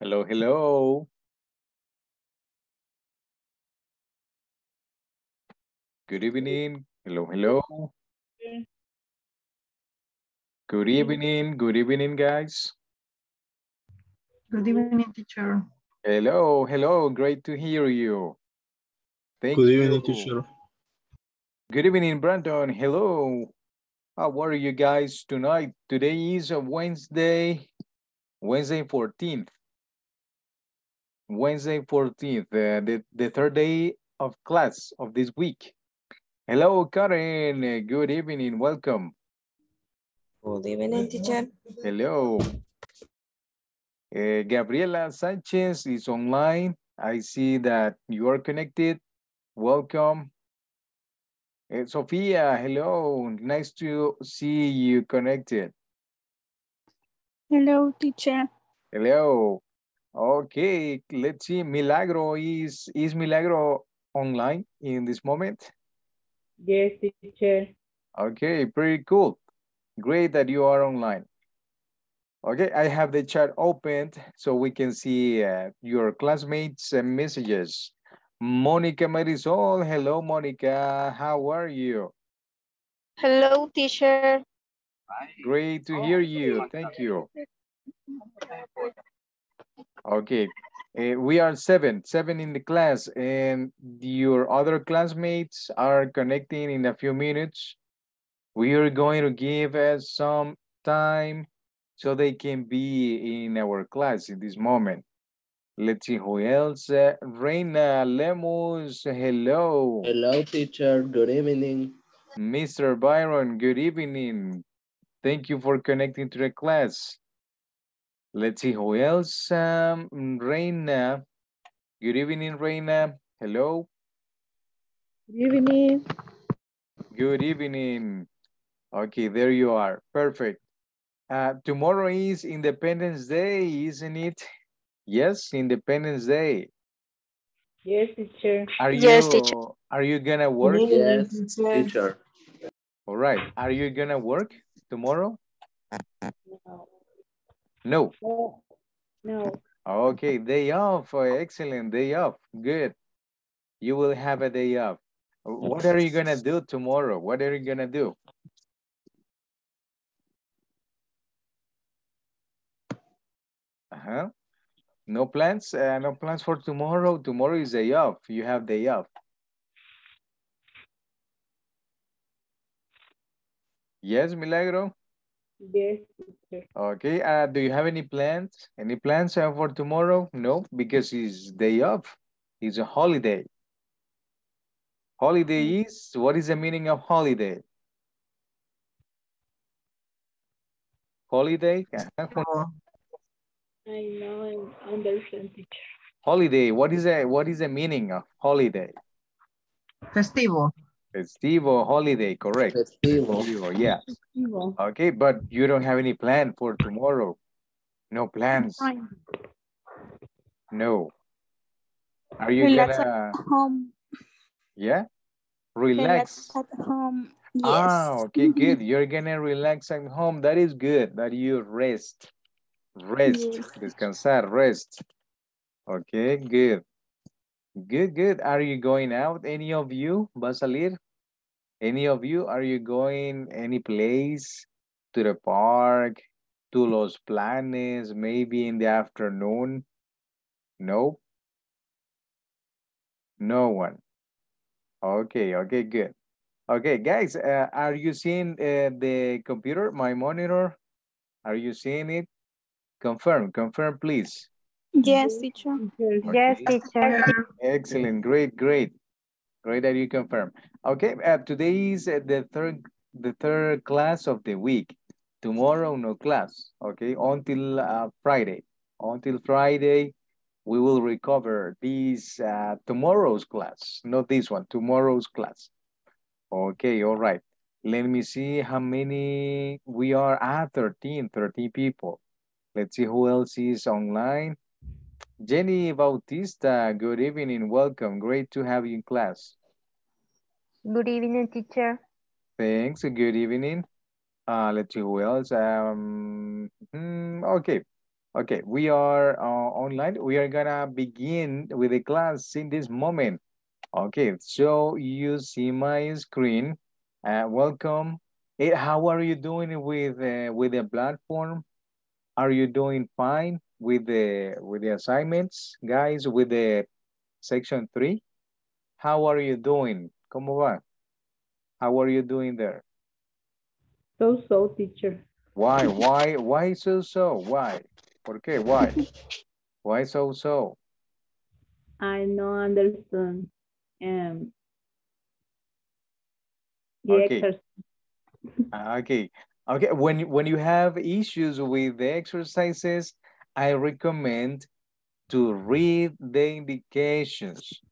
Hello, hello. Good evening. Hello, hello. Good evening. Good evening, guys. Good evening, teacher. Hello, hello. Great to hear you. Thank Good you. evening, teacher. Good evening, Brandon. Hello. How are you guys tonight? Today is a Wednesday, Wednesday 14th. Wednesday 14th, uh, the, the third day of class of this week. Hello, Karen. Uh, Good evening. Welcome. Good evening, teacher. Hello. Uh, Gabriela Sanchez is online. I see that you are connected. Welcome. Uh, Sophia, hello. Nice to see you connected. Hello, teacher. Hello. Okay, let's see. Milagro is is Milagro online in this moment? Yes, teacher. Okay, pretty cool. Great that you are online. Okay, I have the chat opened so we can see uh, your classmates' uh, messages. Monica Marisol, hello Monica, how are you? Hello, teacher. Great to hear you, thank you. Okay, uh, we are seven, seven in the class and your other classmates are connecting in a few minutes. We are going to give us some time so they can be in our class in this moment. Let's see who else. Uh, Reina Lemus, hello. Hello, teacher. Good evening. Mr. Byron, good evening. Thank you for connecting to the class. Let's see who else. Um, Reina, good evening, Reina. Hello. Good evening. Good evening. Okay, there you are. Perfect. Uh, tomorrow is Independence Day, isn't it? Yes, Independence Day. Yes, teacher. Are you Yes, teacher. are you gonna work? Yes, teacher. All right. Are you gonna work tomorrow? No. No. Okay, day off. Oh, excellent. Day off. Good. You will have a day off. What are you gonna do tomorrow? What are you gonna do? Uh-huh. No plans? Uh, no plans for tomorrow? Tomorrow is day off. You have day off. Yes, Milagro? Yes. Okay, uh, do you have any plans? Any plans uh, for tomorrow? No, because it's day off. It's a holiday. Holiday is, what is the meaning of holiday? Holiday? Uh-huh. I know I understand, teacher. Holiday, what is the, what is the meaning of holiday? Festivo. Festivo, holiday, correct. Festivo. Festivo, yeah. Festivo. Okay, but you don't have any plan for tomorrow? No plans? No. Are you Relax gonna, at Home. yeah? Relax Relax. at home. Yes. Ah, okay, good. You're gonna relax at home. That is good. That you rest. Rest. Yes. Descansar, rest. Okay, good. Good, good. Are you going out? Any of you? ¿Va a salir? Any of you? Are you going any place? To the park? To Los Planes? Maybe in the afternoon? No? No one. Okay, okay, good. Okay, guys, uh, are you seeing uh, the computer, my monitor? Are you seeing it? Confirm, confirm, please. Yes, teacher. Teacher. Yes, teacher. Excellent, great, great. Great that you confirm. Okay, uh, today is uh, the third the third class of the week. Tomorrow, no class, okay, until uh, Friday. Until Friday, we will recover this uh, tomorrow's class, not this one, tomorrow's class. Okay, all right. Let me see how many we are. Ah, 13, 13 people. Let's see who else is online. Jenny Bautista, good evening, welcome. Great to have you in class. Good evening, teacher. Thanks, good evening. Uh, let's see who else. Um, hmm, okay, Okay, we are uh, online. We are gonna begin with the class in this moment. Okay, so you see my screen. Uh, welcome. Hey, how are you doing with uh, with the platform? Are you doing fine with the with the assignments, guys? With the section three? How are you doing? ¿Cómo va? How are you doing there? So, so, teacher. Why? Why? Why so so? Why? ¿Por qué? Why? Why so so? I no understand. Um, the Okay. exercise. Ah, Okay. Okay. When when you have issues with the exercises, I recommend to read the indications.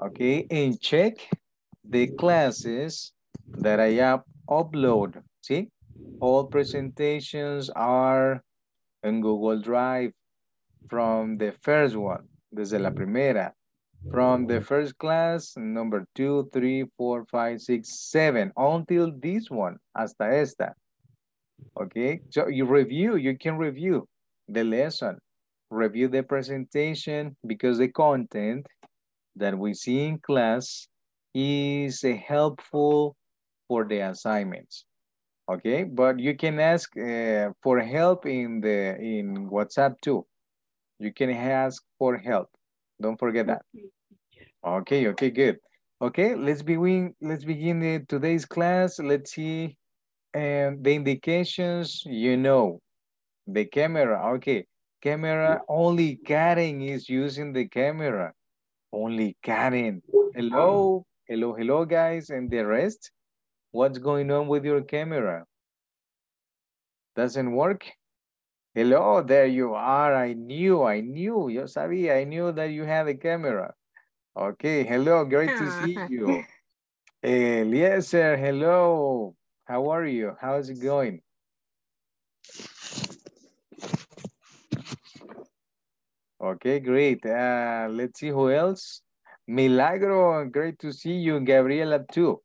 Okay, and check the classes that I have upload. See, all presentations are in Google Drive from the first one, desde la primera. From the first class, number two, three, four, five, six, seven, until this one, hasta esta. Okay, so you review, you can review the lesson, review the presentation because the content that we see in class is helpful for the assignments. Okay, but you can ask uh, for help in the in WhatsApp too. You can ask for help. Don't forget that. Okay, okay, good. Okay, let's begin. Let's begin the, today's class. Let's see, and the indications. You know, the camera. Okay, camera. Only Karen is using the camera. Only Karen. Hello, hello, hello, guys, and the rest. What's going on with your camera? Doesn't work? Hello, there you are. I knew, I knew. Yo sabía, I knew that you had a camera. Okay, hello, great to see you. Eliezer, hello. How are you? How's it going? Okay, great. Uh, let's see who else. Milagro, great to see you. Gabriela too.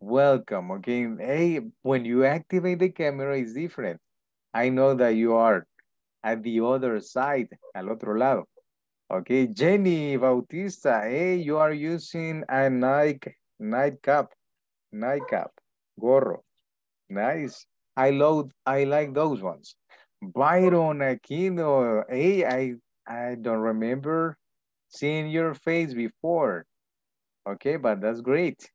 Welcome. Okay, hey, when you activate the camera, it's different. I know that you are at the other side, al otro lado. Okay, Jenny Bautista, hey, you are using a Nike nightcap, nightcap, gorro. Nice. I love, I like those ones. Byron Aquino, hey, I, I don't remember seeing your face before. Okay, but that's great.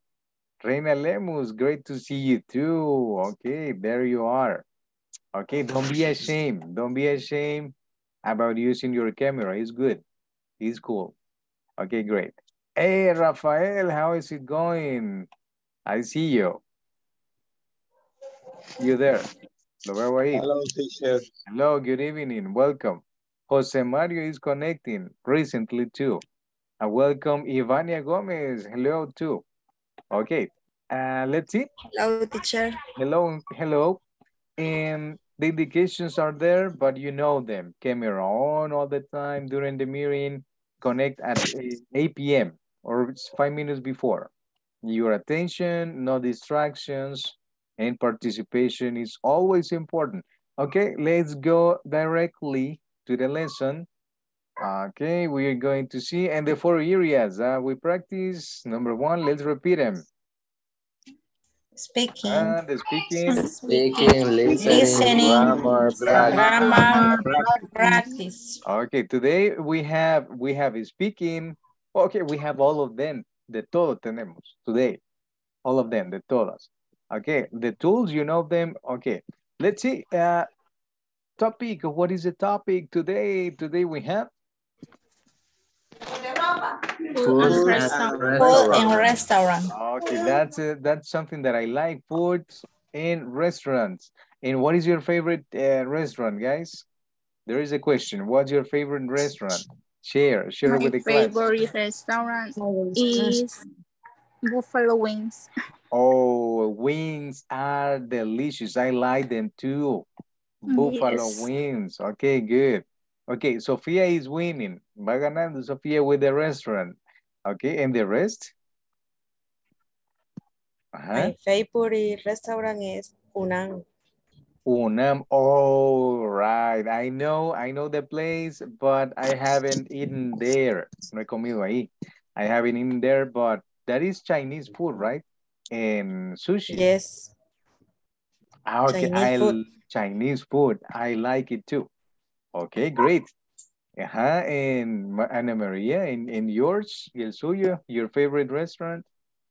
Reina Lemus, great to see you too. Okay, there you are. Okay, don't be ashamed. Don't be ashamed about using your camera. It's good. It's cool. Okay, great. Hey, Rafael, how is it going? I see you. You there? Lo veo ahí. Hello, teacher. Hello, good evening. Welcome. Jose Mario is connecting recently too. And welcome Ivania Gomez. Hello too. Okay, uh, let's see. Hello, teacher. Hello, hello. And the indications are there, but you know them. Camera on all the time during the meeting. Connect at uh, 8 p.m. or five minutes before. Your attention, no distractions, and participation is always important. Okay, let's go directly to the lesson. Okay, we are going to see, and the four areas uh, we practice. Number one, let's repeat them. Speaking. And the speaking, Speaking, listening, Listening, grammar, practice. Grammar, practice. Okay, today we have we have speaking. Okay, we have all of them. De todo tenemos today. All of them, de todas. Okay, the tools, you know them. Okay, let's see. Uh, topic, what is the topic today? Today we have Food and Food restaurant. and restaurant. Okay, that's uh, that's something that I like. Food in restaurants. And what is your favorite uh, restaurant, guys? There is a question. What's your favorite restaurant? Share, share My with the class. My favorite restaurant is Buffalo Wings. Oh, wings are delicious. I like them too. Buffalo Yes. wings. Okay, good. Okay, Sofia is winning. Va ganando Sofia with the restaurant. Okay, and the rest? Ajá. My favorite restaurant is Unang. Unam. all right. I know, I know the place, but I haven't eaten there. No he comido ahí. I haven't eaten there, but that is Chinese food, right? And sushi. Yes. Ah, okay, Chinese I food. Chinese food. I like it too. Okay, great. Uh-huh. And Ma- Ana Maria, in, and yours, el suyo, your favorite restaurant?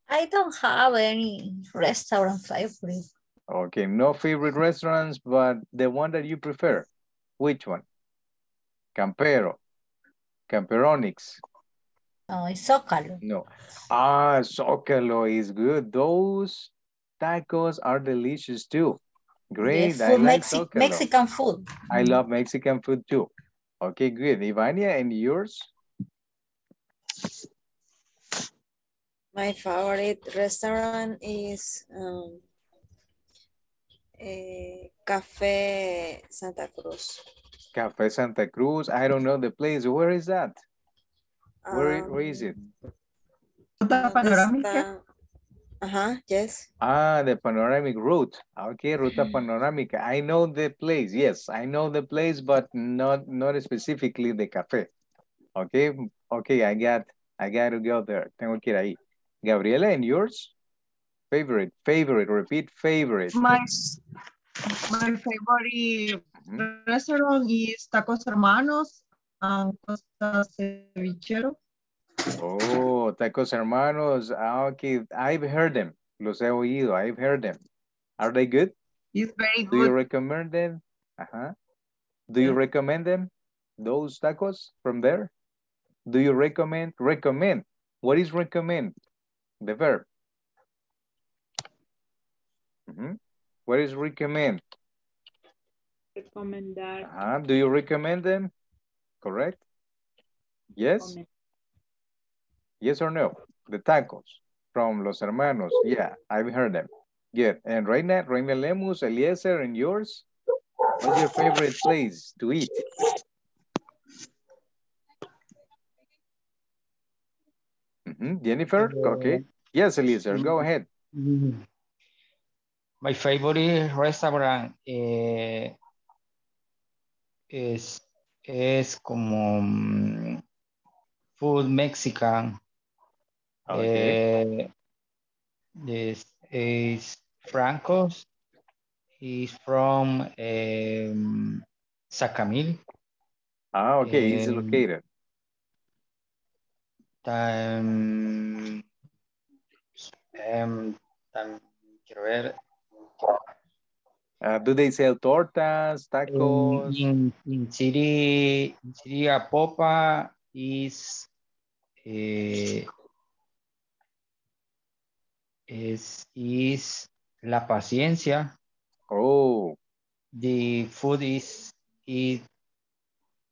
I don't have any restaurant favorite. Okay, no favorite restaurants, but the one that you prefer. Which one? Campero, Camperonix. No, it's Zócalo. No. Ah, Zócalo is good. Those tacos are delicious too. Great. Yes, I like Mexi- Zócalo. Mexican food. I love Mexican food too. Okay, good. Ivania, and yours? My favorite restaurant is um, eh, Cafe Santa Cruz. Cafe Santa Cruz. I don't know the place. Where is that? Where, where is Um, it? Ruta ¿dónde panorámica. yes. Ah, the panoramic route. Okay, Ruta Panorámica. I know the place. Yes, I know the place, but not not specifically the cafe. Okay, okay, I got I got to go there. Tengo que ir ahí. Gabriela, and yours? Favorite, favorite, repeat, favorite. My, my favorite Mhm. restaurant is Tacos Hermanos and Costa Cevichero. Oh, Tacos Hermanos. Ah, okay, I've heard them. Los he oído. I've heard them. Are they good? It's very good. Do you recommend them? Uh-huh. Do you recommend them? Those tacos from there? Do you recommend? Recommend. What is recommend? The verb. Mhm. What is recommend? Recomendar. Uh-huh. Do you recommend them? Correct? Yes? Recomen- Yes or no? The tacos from Los Hermanos. Yeah, I've heard them. Good. And Reina, Reina Lemus, Eliezer, and yours? What's your favorite place to eat? Mhm. Jennifer? Okay. Yes, Eliezer, go ahead. Mm. My favorite restaurant eh, es, es como mm, food Mexican. Okay. Eh, this is Franco's. He's from um, Sacamil. Ah, okay, um, located. Tam- em, tam- quiero ver. Uh, do they sell tortas, tacos? In, in city, in city Apopa is eh, is is La Paciencia. Oh, The food is is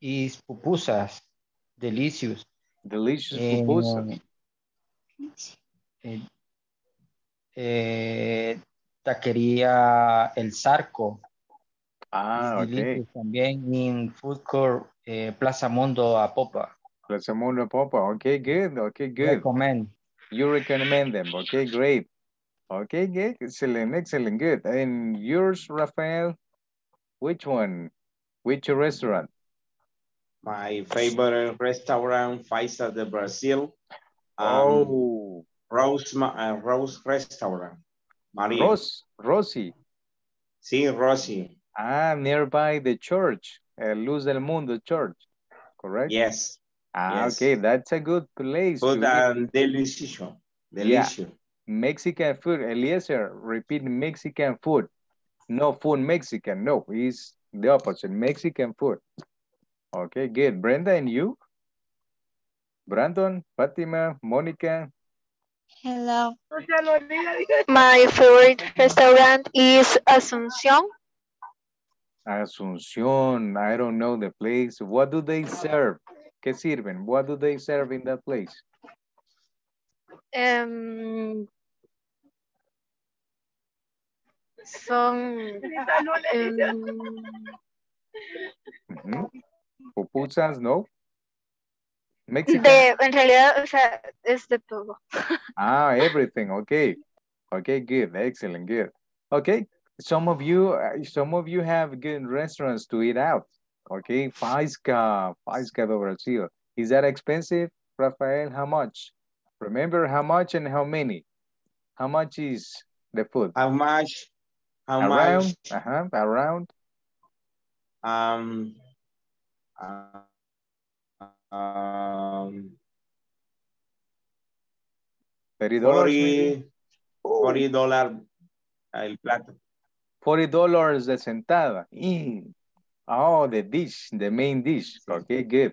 is pupusas, delicious. delicious And, pupusas. eh, eh, taquería El Zarco. Ah, delicious También in food court eh, Plaza Mundo Apopa. Plaza Mundo Popa. Okay, good. Okay, good. Recommend. You recommend them. Okay, great. Okay, good. Excellent, excellent, good. And yours, Rafael? Which one? Which restaurant? My favorite restaurant, Faisa de Brazil. Um, oh, Rose, Ma- uh, Rose Restaurant. Maria. Ros, Rosy. Sí, Rosy. Ah, nearby the church, uh, Luz del Mundo Church, correct? Yes. Ah, yes. okay, that's a good place. to Food and delicious. Delicious. Mexican food. Eliezer, repeat Mexican food. No food Mexican. No, it's the opposite. Mexican food. Okay, good. Brenda and you? Brandon, Fatima, Monica. Hello. My favorite restaurant is Asuncion. Asuncion. I don't know the place. What do they serve? ¿Qué sirven? What do they serve in that place? Um, son um, Ujú. Pupusas, no? Mexican. de, en realidad, o sea, es de todo. Ah, everything. Okay. Okay, good. Excellent. Good. Okay. some of you, uh, some of you have good restaurants to eat out. Okay, Faisca, Faisca do Brasil. Is that expensive, Rafael? How much? Remember how much and how many? How much is the food? How much? How around, much? uh-huh, around. Um, uh, um, $30 40, 40 dólar el plato. $40 de sentada. Mm. Oh, the dish, the main dish. Okay, good.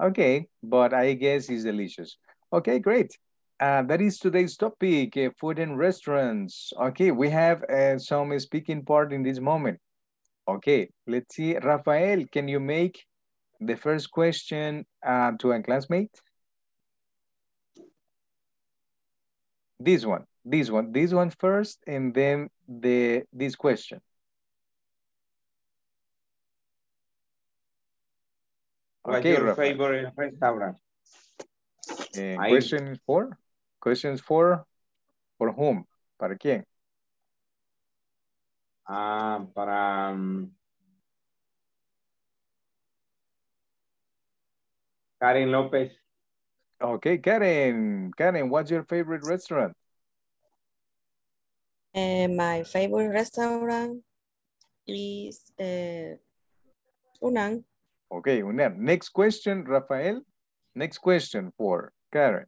Okay, but I guess it's delicious. Okay, great. Uh, that is today's topic, uh, food and restaurants. Okay, we have uh, some speaking part in this moment. Okay, let's see. Rafael, can you make the first question uh, to a classmate? This one, this one, this one first, and then the this question. What's Okay, your Rafael. favorite restaurant? Eh, Ahí. question four. Questions for for whom? ¿Para quién? Ah, para um, Karen López. Okay, Karen. Karen, what's your favorite restaurant? Uh, my favorite restaurant is uh, Unang. Okay, Uner. Next question, Rafael. Next question for Karen.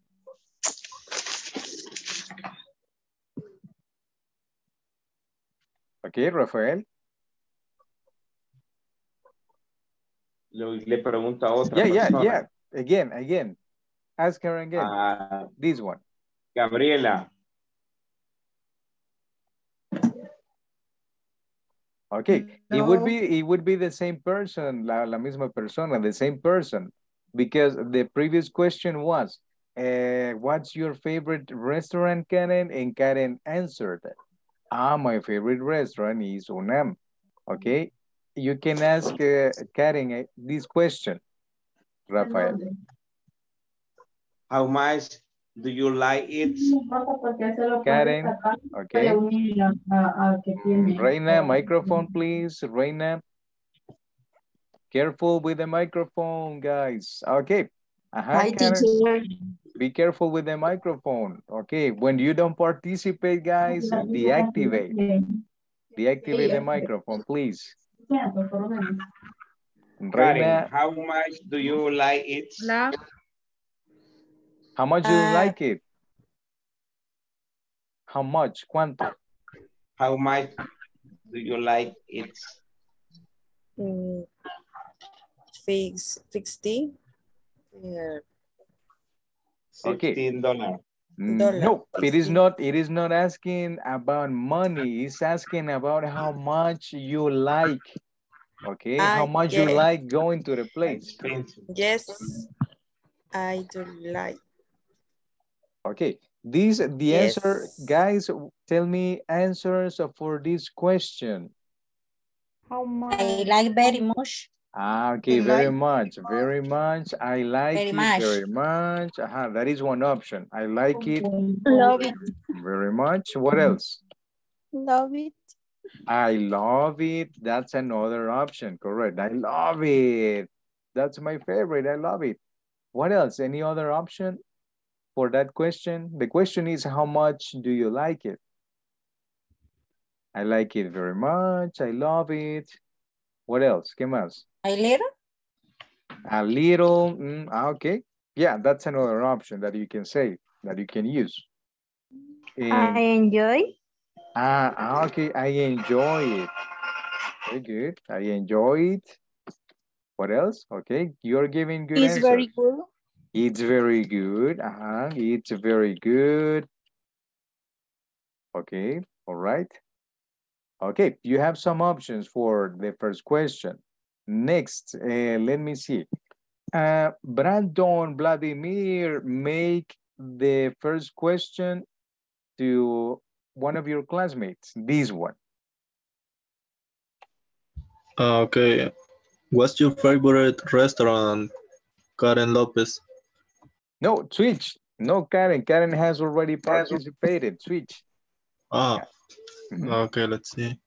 Okay, Rafael. Le, le pregunto a otra Yeah, yeah, persona. yeah. Again, again. Ask her again. Ah, This one. Gabriela. Okay, it would be it would be the same person, la, la misma persona, the same person, because the previous question was, uh, what's your favorite restaurant, Karen? And Karen answered, ah, my favorite restaurant is UNAM. Okay, you can ask uh, Karen uh, this question, Rafael. How much do you like it? Karen, okay. Reina, microphone, please. Reina. Careful with the microphone, guys. Okay. Ajá, Hi, Karen. teacher. Be careful with the microphone. Okay. When you don't participate, guys, deactivate. Deactivate the microphone, please. Karen, Reina, how much do you like it? Hola. How much do you Uh, like it? How much? ¿Cuánto? How much do you like it? Mm, fix, 60. Yeah. Okay. $16. Mm, Dollar. No, it is not, it is not asking about money. It's asking about how much you like. Okay, how I much you get- like going to the place. Yes, I do like. Okay, these, the answer, guys, tell me answers for this question. How much? I like very much. Ah, okay, You very like- much, very much. I like Very it much. very much. Aha, that is one option. I like it Love it. very much. What else? Love it. I love it. That's another option. Correct. I love it. That's my favorite. I love it. What else? Any other option for that question? The question is, how much do you like it? I like it very much. I love it. What else? ¿Qué más? A little. A little. mm, ah, okay. Yeah, that's another option that you can say, that you can use. I enjoy. Ah, ah, okay. I enjoy it. Very good. I enjoy it. What else? Okay, you're giving good It's very answers. good. It's very good. Uh-huh. It's very good. Okay, all right. Okay, you have some options for the first question. Next, uh, let me see. Uh, Brandon Vladimir, make the first question to one of your classmates, this one. Ah, Okay. What's your favorite restaurant, Karen Lopez? No, Twitch. No, Karen. Karen has already participated. Twitch. Ah, mm-hmm. okay, let's see.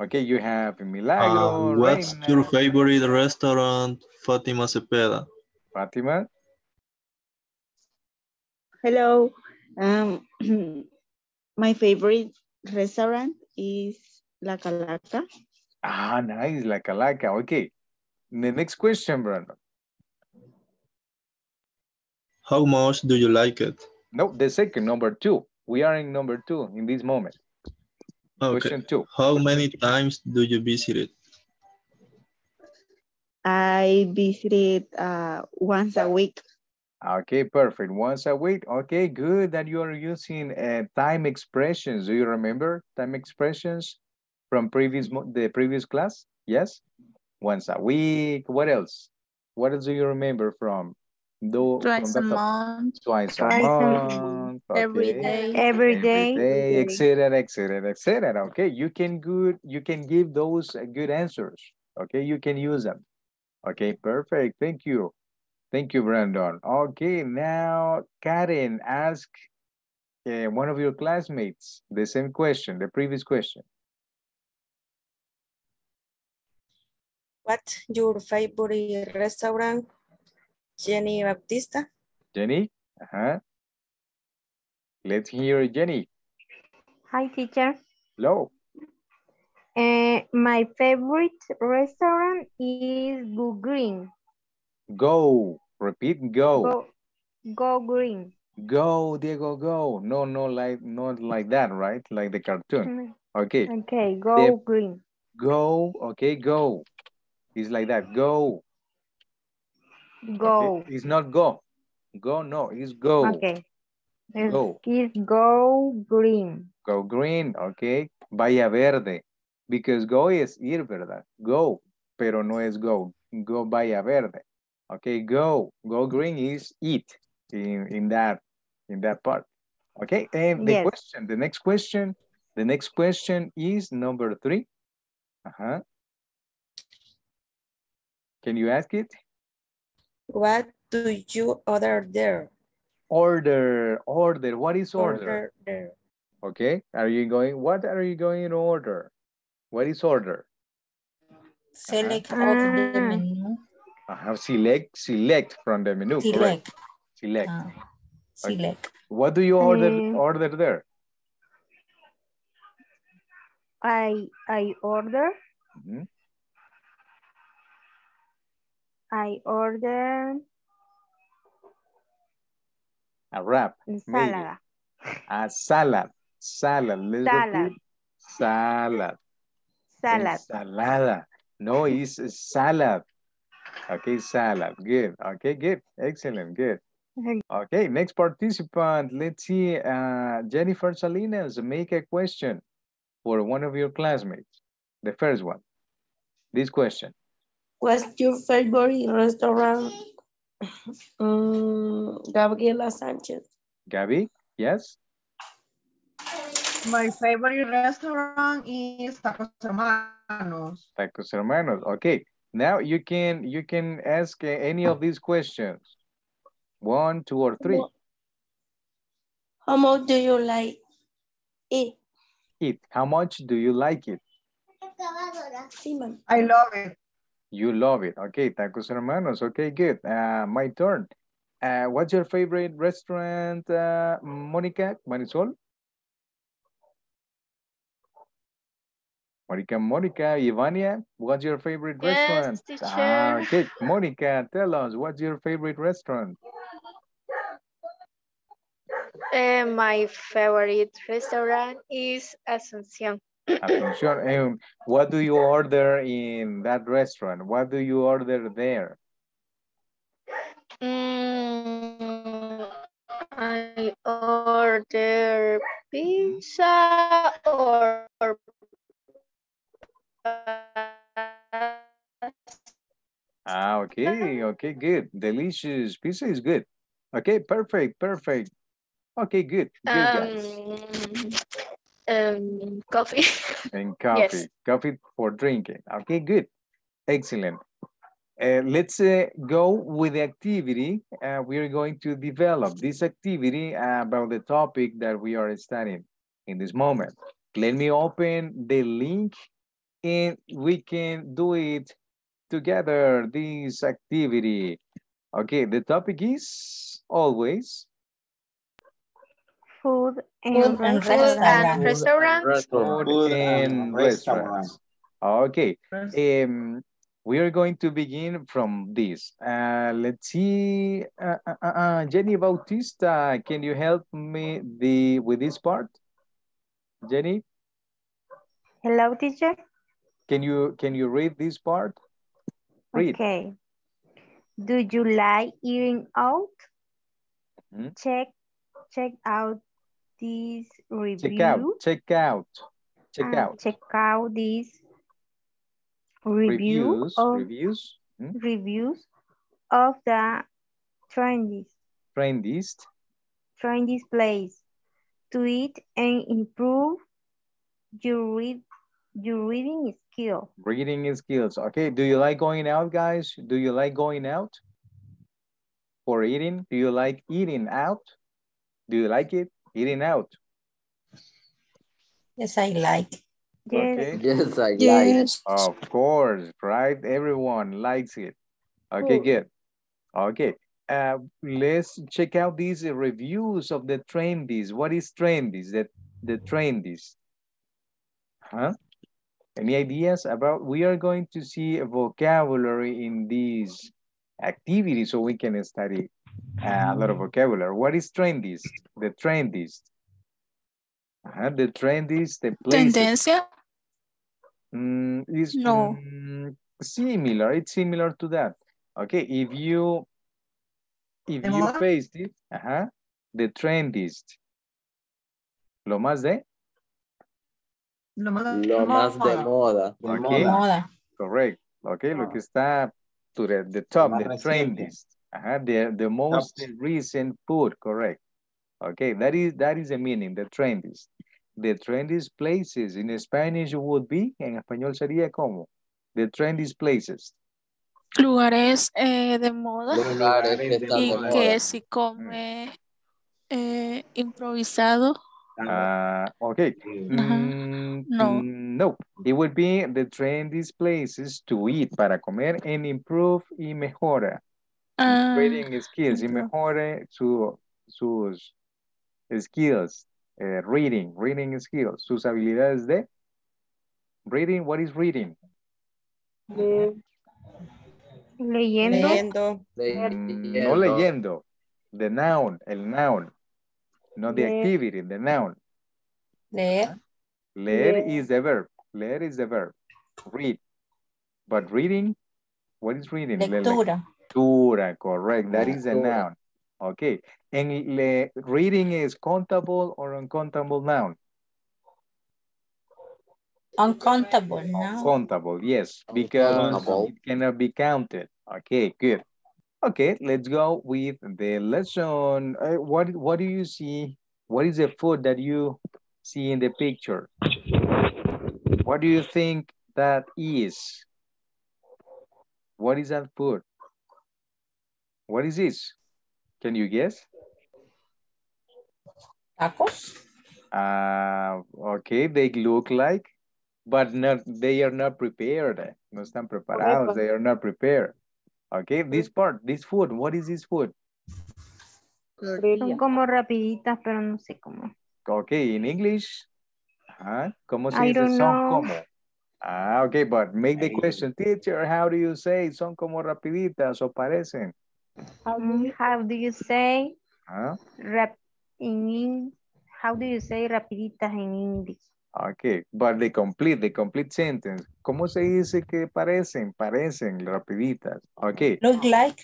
Okay, you have uh, Milagro. Uh, what's Reina. your favorite restaurant, Fatima Cepeda? Fatima? Hello. Um, my favorite restaurant is La Calaca. Ah, nice, La Calaca. Okay. The next question, Brandon. How much do you like it? No, the second, number two. We are in number two in this moment. Okay. Question two. How many times do you visit it? I visited uh, once a week. Okay, perfect. Once a week. Okay, good that you are using uh, time expressions. Do you remember time expressions from previous the previous class? Yes. Once a week. What else? What else do you remember from? Do, Twice a from that top- month, Twice a Twice a month. every okay. day. Every day. day, etc., etc., etc. Okay, you can good, you can give those uh, good answers. Okay, you can use them. Okay, perfect. Thank you. Thank you, Brandon. Okay, now Karen, ask uh, one of your classmates the same question, the previous question. What's your favorite restaurant? Jenny Bautista. Jenny, uh-huh. Let's hear Jenny. Hi, teacher. Hello. Uh, my favorite restaurant is Go Green. Go. Repeat. Go. Go, go Green. Go, Diego. Go. No, no, like not like that, right? Like the cartoon. Okay. Okay, go The- Green. Go. Okay. Go. It's like that. Go. Go. Okay, It's not go. Go, no, it's go. Okay. It's, Go. it's go Green. Go green, okay. Vaya verde. Because go is ir, ¿verdad? Go, pero no es go. Go vaya verde. Okay, go. Go green is eat in, in that in that part. Okay, and the Yes. question, the next question, the next question is number three. Uh-huh. Can you ask it? What do you order there? Order, order. What is order? Order there. Okay, are you going, what are you going to order? What is order? Select out the Ah. menu. Uh, select, select from the menu, correct? Select. Select. Ah, select. What do you order, Mm. order there? I I order Mhm. I order A wrap, maybe. ensalada. A salad, salad, let's Salad. Salad. Salad. Ensalada. No, it's salad. Okay, salad, good. Okay, good, excellent, good. Okay, next participant, let's see, uh, Jennifer Salinas, make a question for one of your classmates. The first one, this question. What's your favorite restaurant? Mm, Gabriela Sanchez. Gabby, yes? My favorite restaurant is Tacos Hermanos. Tacos Hermanos. Okay, now you can you can ask any of these questions. One, two, or three. How much do you like it? It. How much do you like it? I love it. You love it. Okay, Tacos Hermanos. Okay, good. Uh, my turn. Uh, what's your favorite restaurant, uh, Monica Marisol? Monica, Monica, Ivania, what's your favorite Yes, restaurant? teacher. Ah, okay, Monica, tell us, what's your favorite restaurant? Uh, my favorite restaurant is Asuncion. Asunción. Um, what do you order in that restaurant? What do you order there? Mm, I order pizza or, or Ah, okay, okay, good. Delicious. Pizza is good. Okay, perfect, perfect. Okay, good, good guys. Um, coffee. And coffee, yes. coffee for drinking. Okay, good. Excellent. Uh, let's uh, go with the activity. Uh, we are going to develop this activity about the topic that we are studying in this moment. Let me open the link and we can do it together, this activity. Okay, the topic is always Food and Food and Food and restaurant. restaurants. food and and restaurant. restaurants. Okay, um, we are going to begin from this. Uh, let's see, uh, uh, uh, uh, Jenny Bautista, can you help me the with this part? Jenny, Hello, teacher. can you can you read this part? Read. Okay. Do you like eating out? Mhm. Check check out this review. Check out, check out, check Ah, out. Check out this review Reviews, of reviews, hmm? reviews of the trendiest trendiest, trendiest place to eat and improve your read your reading skill. reading skills. Okay, do you like going out, guys? Do you like going out? For eating? Do you like eating out? Do you like it? Eating out. Yes, I like. Okay. Yes, I like. Yes. Of course, right? Everyone likes it. Okay, Cool. good. Okay. Uh, let's check out these reviews of the trendies. What is trendies? The, the trendies. Huh? Any ideas about, we are going to see a vocabulary in these activities so we can study a lot of vocabulary. What is trendies? The trendies. Uh, the trendies, the places. Tendencia. Mm, is No. mm, similar. It's similar to that. Okay, if you if you moda? paste it, ajá, the trendist. Lo más de, Lo más, Lo más de moda. De Okay. moda. Moda. correct. Okay, lo Ah. que está to the, the top, más the reciente. Trendist. Ajá, the, the most Top. recent food, correct. Okay, that is that is the meaning, the trend is The trend is places in Spanish would be, en español sería como, the trend is places. Lugares eh, de moda. Lugares que están Y de moda. que si come eh, improvisado. Uh, okay. Ajá. Mm, No. mm, no, it would be the trend is places to eat para comer and improve y mejora. Ah, Reading skills y improve. mejore su, sus skills. eh, reading, reading skills. Sus habilidades de reading. What is reading? De, Leyendo. Leyendo. Mm, no leyendo. The noun, el noun. Not the Leer. activity, the noun. Leer. Leer Leer. is the verb. Leer is the verb. Read. But reading, what is reading? Le- Lectura. Lectura, correct. That is a noun. Okay. And le reading is countable or uncountable noun? Uncountable now. Countable, yes, because Uncountable. it cannot be counted. Okay, good. Okay, let's go with the lesson. Uh, what, what do you see? What is the food that you see in the picture? What do you think that is? What is that food? What is this? Can you guess? Tacos. Uh, okay, they look like, but not, they are not prepared. No están preparados, they are not prepared. Okay, this part, this food, what is this food? Son como rapiditas, pero no sé cómo. Okay, in English, ajá, ¿cómo se I dice don't son know. como? Ah, okay, but make the question, teacher, how do you say son como rapiditas o parecen? How do Mm, you- How do you say Ah, rap in Eng- How do you say rapiditas in English? Okay, but the complete, the complete sentence. ¿Cómo se dice que parecen? Parecen rapiditas. Okay, Look like.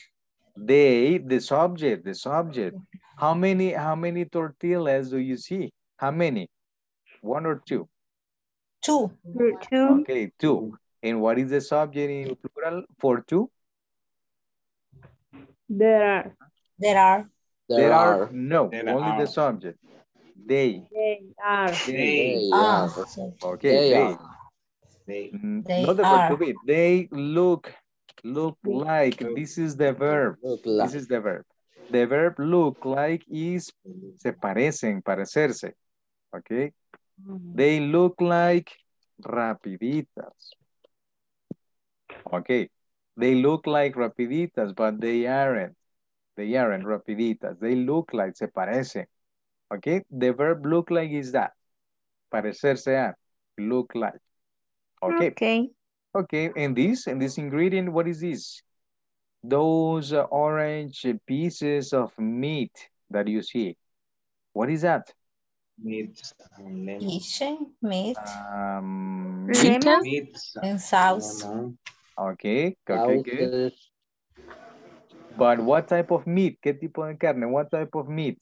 they, the subject, the subject. How many, how many tortillas do you see? How many? One or two? Two. Two. Okay, two. And what is the subject in plural for two? There are. There are. There are. no, There only are. the subject. They, They are. they. They Ah, are. Okay, They they. are. They, Mm, They not the verb to be. They look, look like. This is the verb. Look This is the verb. The verb look like is se parecen, parecerse. Okay. They look like rapiditas. Okay, they look like rapiditas, but they aren't. They aren't rapiditas. They look like, se parecen. Okay, the verb look like is that. Parecerse a, look like. Okay. Okay. Okay, and this, and this ingredient, what is this? Those orange pieces of meat that you see. What is that? Meat and lemon. Fish, meat, Um, Lemon. Meat and sauce. lemon. Okay, okay, good. But what type of meat? ¿Qué tipo de carne? What type of meat?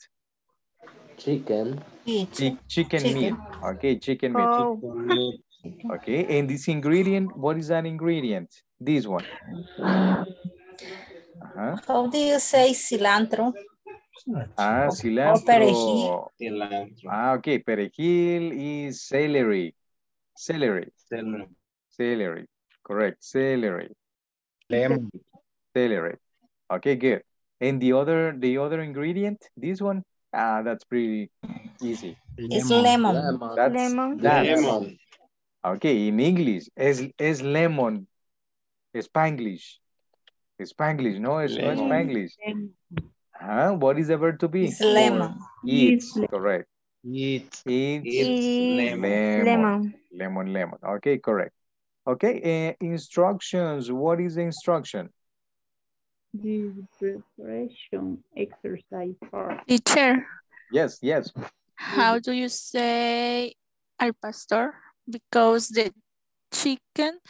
chicken, Fish. Chicken, Chicken. meat. Okay, chicken meat. Oh, Meat. Okay, and this ingredient, what is that ingredient? This one. Uh-huh. How do you say cilantro? Ah, O cilantro. perejil. Cilantro. Ah, okay, perejil is celery. Celery, Celery. celery. Correct, celery, Lemon. celery. Okay, good. And the other, the other ingredient, this one, ah, that's pretty easy. It's lemon. lemon, That's, Lemon. that's, Lemon. okay, in English, es, es lemon, Spanglish. Spanglish, no, it's no Lemon. Spanglish. Huh? What is the verb to be? It's lemon. Eats, correct. Eat. Eats, It's It's lemon. lemon. lemon, lemon. Okay, correct. Okay, uh, instructions. What is the instruction? The preparation exercise part. Teacher, Yes, yes. how do you say al pastor? Because the chicken,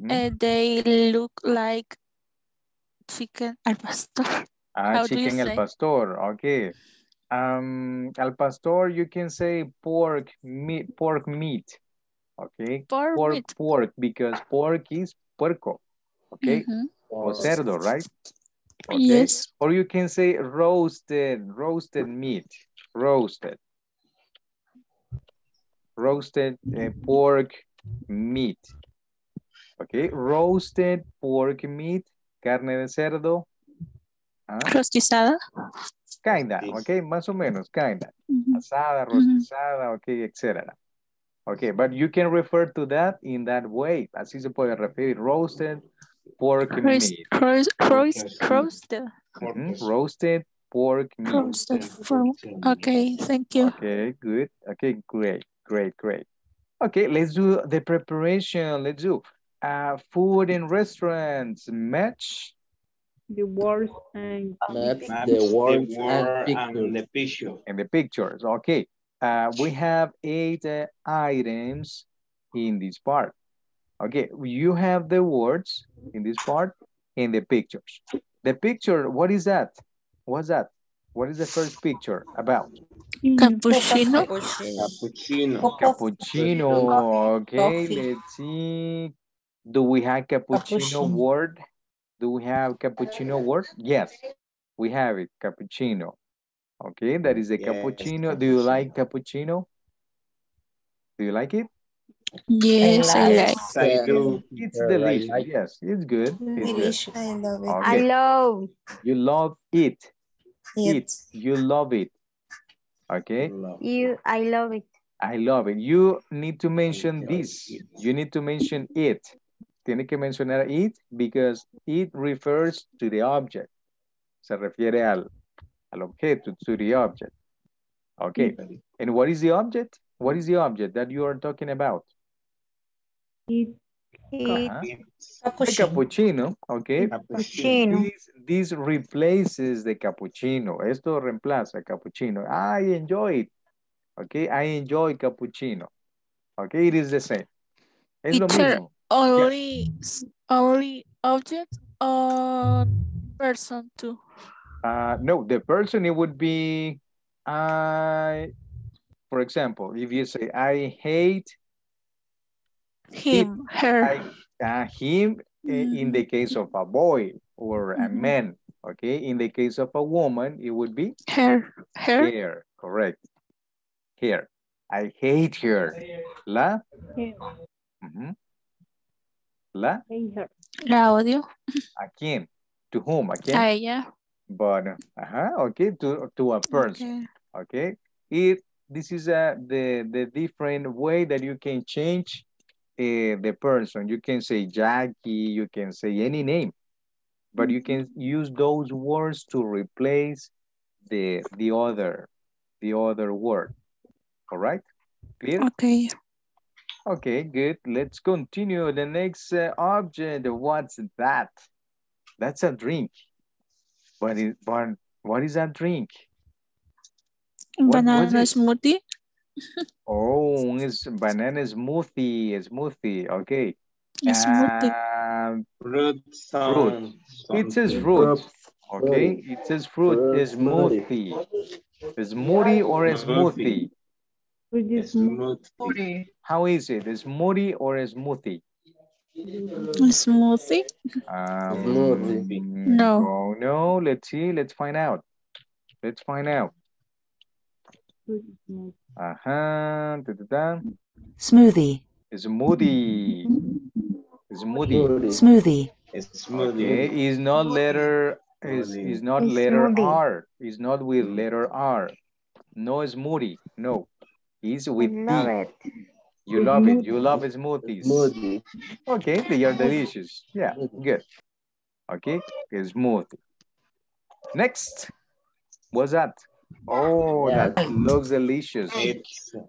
Mhm. uh, they look like chicken al pastor. Ah, how chicken al pastor. Okay. Um, al pastor, you can say pork meat, pork meat. Okay. Pork Pork, meat. pork, because pork is puerco. Okay. O cerdo, right? Okay. Yes. Or you can say roasted, roasted meat, roasted. Roasted uh, pork meat. Okay, roasted pork meat, carne de cerdo. Ah, Rostizada. Kinda, ok, más o menos, kinda. Asada, rostizada, ok, etcétera. Okay, but you can refer to that in that way. Así se puede referir. Roasted pork Roast, meat. roast, roast, Roasted. roasted. Mhm, Roasted pork meat. Roasted. For, okay, thank you. Okay, good. Okay, great, great, great. Okay, let's do the preparation. Let's do uh, food and restaurants match. The words and maps, Maps, the words and and pictures. the picture. and the pictures. Okay, uh, we have eight uh, items in this part. Okay, you have the words in this part and the pictures. The picture, what is that? What's that? What is the first picture about? Cappuccino. Cappuccino. Cappuccino. Cup of Cappuccino. Okay, let's see. Do we have cappuccino Cappuccino. word? Do we have cappuccino word? Yes, we have it, cappuccino. Okay, that is a Yes, cappuccino. Do you like cappuccino? Do you like it? Yes, I like. Yes, I do. It's Yeah, I delicious. like- Yes, it's good. It's good. delicious. I love it. I love you love it. It. It. You love it. Okay, Love. you. I love it. I love it. You need to mention this. it. You need to mention it. Tiene que mencionar it because it refers to the object. Se refiere al, al objeto, to the object. Okay. And what is the object? What is the object that you are talking about? it It. Ajá. It's The Cappuccino. cappuccino, okay. cappuccino. Cappuccino. This, this replaces the cappuccino. Esto reemplaza cappuccino. I enjoy it. Okay, I enjoy cappuccino. Okay, it is the same. Es lo Teacher, mismo. Only, s- only object or person too? Uh, no, the person, it would be, I, for example, if you say, I hate Him, her. I, uh, him uh, in the case of a boy or a Mhm. man, okay? In the case of a woman, it would be Her, her. Here, correct. Here. I hate her. La. him, Ujú. La. hey, her. La odio. ¿A quién? To whom? ¿A quién? A ella. But, ajá, okay, to, to a person, Okay. okay? It, this is a, the, the different way that you can change uh, the person. You can say Jackie, you can say any name, but you can use those words to replace the the other the other word. All right? Clear? Okay. Okay, good. Let's continue. The next uh, object, what's that? That's a drink. But, it, but what is that drink? Banana what's it? smoothie. Oh, it's banana smoothie, smoothie. Okay. Smoothie. Um, Fruit. fruit. It says something. fruit. Okay. It says fruit. Smoothie. Smoothie or a smoothie? Is smoothie. How is it? A smoothie or a smoothie? Smoothie. Um, No. Oh, no. Let's see. Let's find out. Let's find out. Uh-huh. Da-da-da. Smoothie. Smoothie. Smoothie. Smoothie. Smoothie. Okay, is not letter is is not It's letter smoothie. R. Is not with letter R. No smoothie. No. It's with Love D. it. You love it. You love smoothies. Smoothie. Okay, they are delicious. Yeah, good. Okay, smoothie. Next. What's that? Oh, that looks delicious.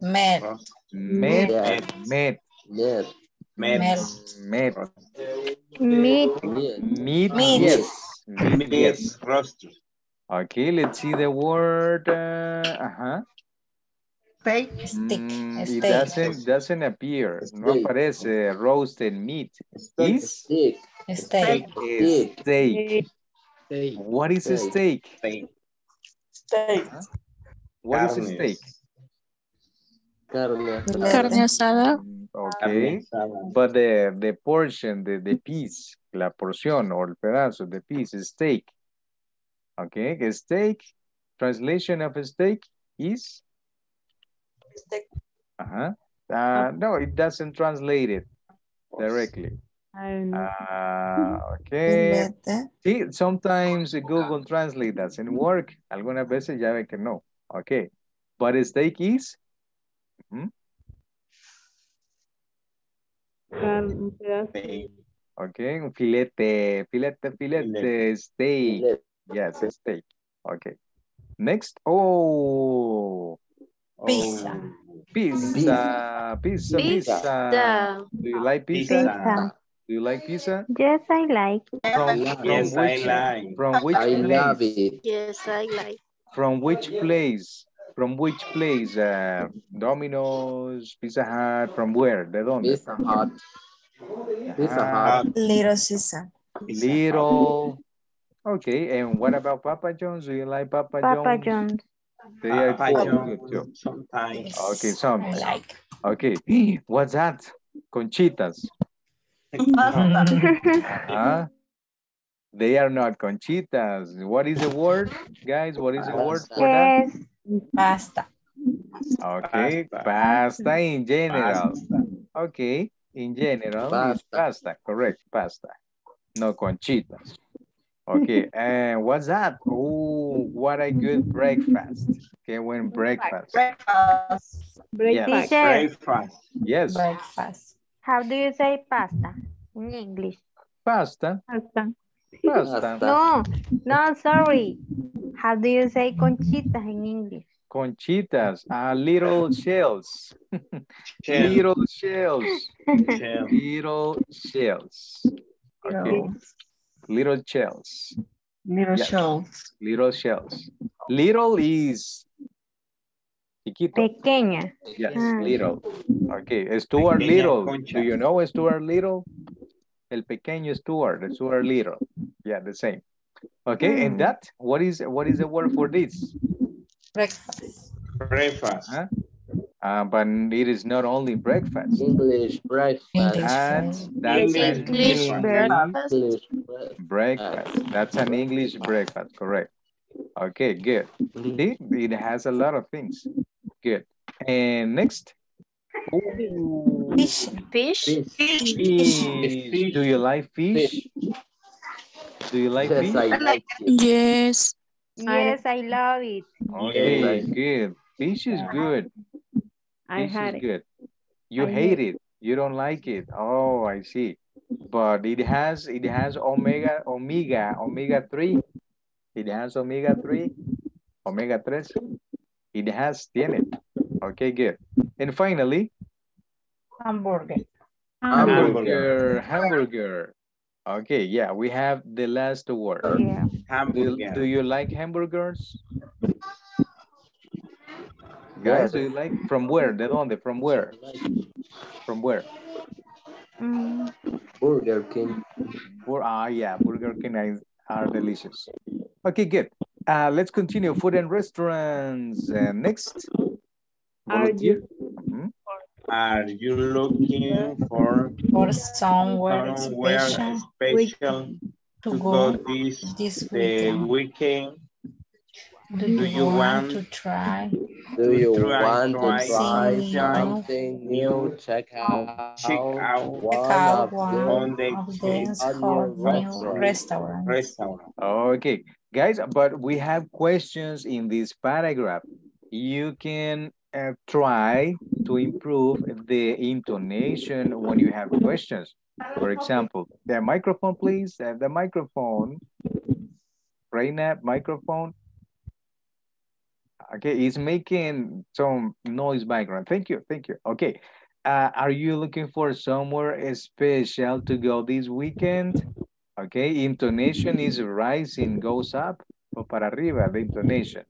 Med. Met. Yeah. Met. Net. Met. Met. Meat. Meat. Meat. Yes. Meat. Meat Yes. roasted. Okay, let's see the word. Uh, uh-huh. Steak. Stick. Mm, it Steak. doesn't doesn't appear. No Steak. aparece roasted meat. Is Steak. Steak. steak. Steak. What is a Steak. steak? Steak. What is a Carnes. steak? Carne. Carne asada. Okay. Carne asada. But the, the portion, the, the piece, la porción o el pedazo, the piece is steak. Okay, a steak, translation of a steak is? Uh-huh. Uh, no, it doesn't translate it directly. Ah, okay. Filete. Sí, sometimes Google Translate doesn't work. Algunas veces ya ve que no. Okay. But a steak is? Mhm. Un. Steak. Okay, un filete, filete, filete, steak. Filete. Yes, a steak. Okay. Next. Oh, Pizza. pizza, pizza, pizza. Pizza. Do you like pizza? Pizza. Do you like pizza? Yes, I like. From, from Yes, I which, like. from which I love place? it. Yes, I like. From which place? From which place? Uh, Domino's, Pizza Hut, from where? ¿De dónde? Pizza Hut. Pizza Ah, Hut. Little Caesar. Little. Okay, and what about Papa John's? Do you like Papa, Papa John's? John's. They uh, are Papa good, John's, good too. Sometimes. Okay, some. like. Okay, what's that? Conchitas. Huh? They are not conchitas. What is the word, guys? What is the word for that? Pasta. Okay, Pasta. pasta in general. Okay, in general, Pasta. pasta. Correct, pasta. No conchitas. Okay, and what's that? Oh, what a good breakfast. Okay, when breakfast. Breakfast. Breakfast. Yes, Breakfast. yes, Breakfast. how do you say pasta in English? pasta, Pasta. pasta. No, no, sorry. How do you say conchitas in English? Conchitas, uh, little shells. Shell. Little shells. Shell. Little shells. Okay, little shells. Little Yes. shells. Little shells. Little is chiquito. Pequeña. Yes, Ah. little. Okay, Stuart Pequeña Little. concha. Do you know Stuart Little? El pequeño Stuart, the Stuart Little. Yeah, the same. Okay, and that, what is what is the word for this? Breakfast. Breakfast. Huh? Uh, but it is not only breakfast. English breakfast. English. And breakfast. that's English English breakfast. English breakfast. breakfast. That's an English breakfast, correct. Okay, good. Mm-hmm. See, it has a lot of things. Good. And next. Ooh, Fish. Fish. Fish. fish. Do you like fish? Do you like Yes, fish? I like it. Yes. Yes, I love it. Okay, Yes. good. Fish is good. I Fish had is it. good. You I hate it. You don't like it. Oh, I see. But it has it has omega omega omega 3. It has omega 3. Omega 3. It has tiene. Okay, good. And finally, Hamburger. hamburger, hamburger. Okay, yeah, we have the last word. Yeah. Do, Hamburger. do you like hamburgers? Guys, do you like from where? ¿De dónde? From where? From where? Mm, Burger King. Bur ah, yeah, Burger King is- are delicious. Okay, good. Uh, let's continue. Food and restaurants. Uh, next. Are Volunteer. you Mhm. Are you looking for For somewhere somewhere special special to to go go this this the weekend. weekend? Do Do you you want want to try Do you try- want to try try something something new? Check out Check out one check out of one the of the hot hot new new restaurant. restaurants? restaurant? Okay, guys, but we have questions in this paragraph. You can uh, try to improve the intonation when you have questions. For example, the microphone, please. Uh, the microphone. Reina, microphone. Okay, it's making some noise background. Thank you, thank you. Okay, uh, are you looking for somewhere special to go this weekend? Okay, intonation is rising, goes up o para arriba, the intonation.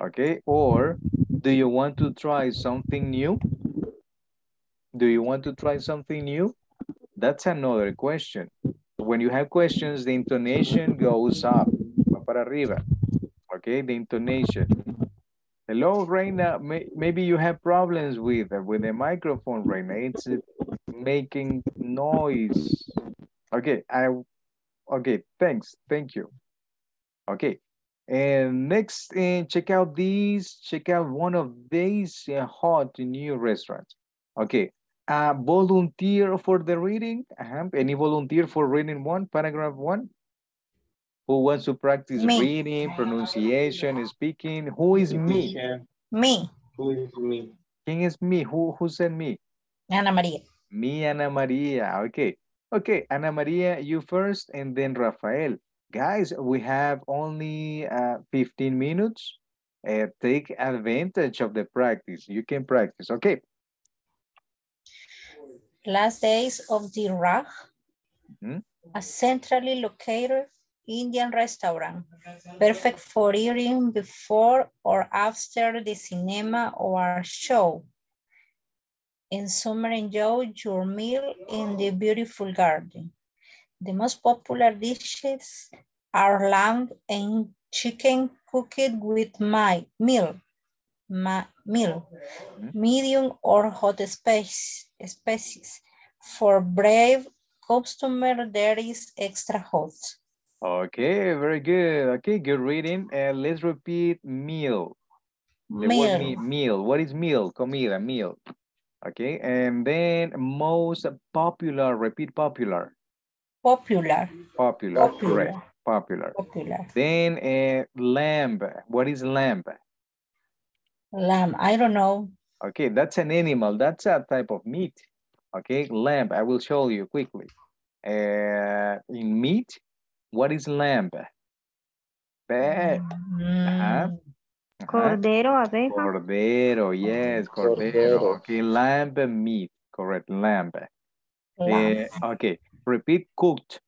Okay, or do you want to try something new? Do you want to try something new? That's another question. When you have questions, the intonation goes up, para arriba. Okay, the intonation. Hello, Reina. May, maybe you have problems with with the microphone, Reina. It's uh, making noise. Okay, I Okay, thanks. Thank you. Okay. And next, uh, check out these, check out one of these uh, hot new restaurants. Okay. Uh, volunteer for the reading? Uh-huh. Any volunteer for reading one, paragraph one? Who wants to practice Me. reading, pronunciation, speaking? Who is me? Me, Who is me? ¿Quién es me? Who, who said me? Ana María. Me, Ana Maria. Okay. Okay, Ana Maria, you first, and then Rafael. Guys, we have only uh, 15 minutes. Uh, take advantage of the practice. You can practice. Okay. Last days of the Raj, Mhm. a centrally located Indian restaurant, perfect for eating before or after the cinema or show. In summer, enjoy your meal in the beautiful garden. The most popular dishes are lamb and chicken cooked with my meal, ma, meal, medium or hot spice, spices. For brave customer, there is extra hot. Okay, very good. Okay, good reading. And let's repeat meal. The word me- Meal, meal. What is meal? Comida, meal. Okay, and then most popular, repeat popular. popular, Popular, Popular. correct. Popular. popular. Then uh, lamb. What is lamb? Lamb, I don't know. Okay, that's an animal. That's a type of meat. Okay, lamb. I will show you quickly. Uh, in meat, what is lamb? Pe- Ajá. Mm, ajá. Cordero, abeja. Cordero, yes, cordero. Cordero. Okay, lamb meat. Correct, lamb. lamb. Uh, okay, repeat cooked,